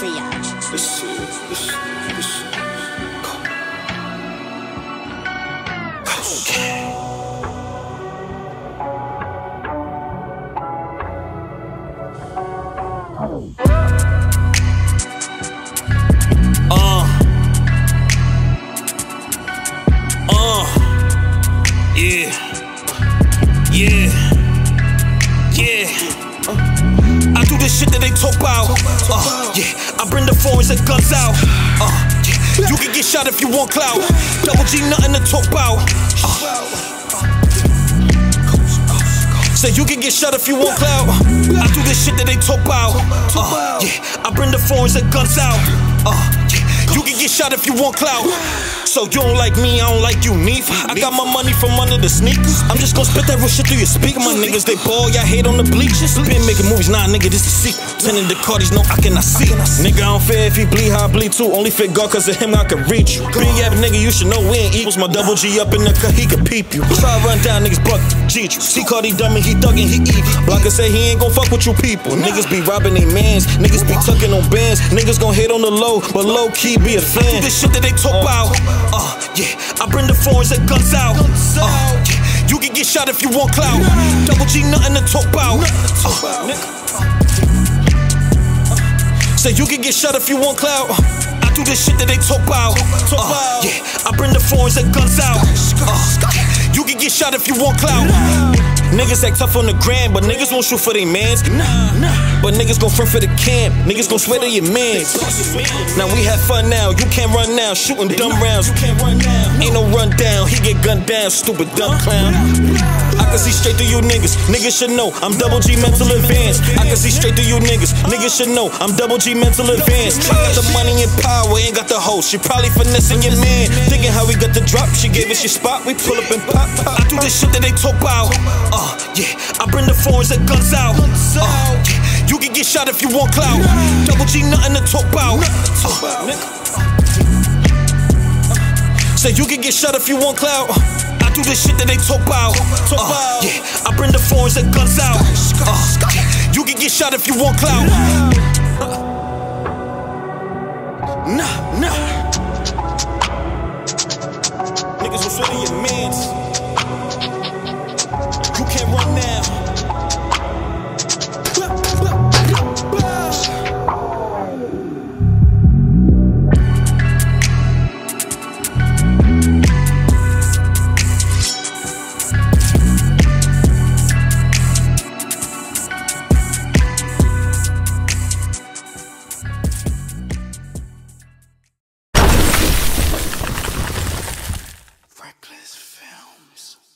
triage. This is, this. Shit that they talk about. Uh, yeah. I bring the foreigns and guns out. Uh, yeah. You can get shot if you want clout. Double G, nothing to talk about. Uh, Say you can get shot if you want clout. I do this shit that they talk about. Uh, yeah, I bring the foreigns and guns out. Uh, you can get shot if you want clout. So you don't like me, I don't like you, Neef. I got my money from under the sneakers. I'm just gonna spit that real shit through your speaker. My niggas, they ball, y'all hate on the bleachers. Been making movies, nah, nigga, this the secret. Sending the Cardis, no, I cannot see. Nigga, I don't fear if he bleed, how I bleed too. Only fit God, cause of him, I can reach you. Big ass nigga, you should know we ain't equals. My double G up in the cut, he can peep you. Try run down, niggas buck, G. See Cardi and he thuggin', he evil. Blocker say he ain't gon' fuck with you people. Niggas be robbing they mans, niggas be tucking on bands. Niggas gon' hit on the low, but low key be a fan. Do this shit that they talk about. Uh, yeah, I bring the foreigns and guns out. Uh, yeah, you can get shot if you want clout. Double G, nothing to talk about. Uh, nigga. Say you can get shot if you want clout. I do this shit that they talk about. Uh, yeah, I bring the foreigns and guns out. Uh, you can get shot if you want clout. Niggas act tough on the gram, but niggas won't shoot for their mans. Nah, nah. But niggas gon' front for the camp. Niggas gon' swear to your mans. Now we have fun now. You can't run now. Shooting dumb rounds. Ain't no run down. Gunned down. Stupid dumb clown. I can see straight through you niggas. Niggas should know I'm double G mental advance. I can see straight through you niggas. Niggas should know I'm double G mental advance. I got the money and power, ain't got the hoe. She probably finessing your man. Thinking how we got the drop. She gave us your spot. We pull up and pop. I do this shit that they talk about. Uh, yeah. I bring the foreigns and guns out. Uh, yeah. You can get shot if you want clout. Double G, nothing to talk about. Uh, nigga. Say you can get shot if you want clout. I do this shit that they talk about. Uh, yeah, I bring the foreigns and guns out. Uh, you can get shot if you want clout. Nah, nah. Niggas will swear ReklezZ Films.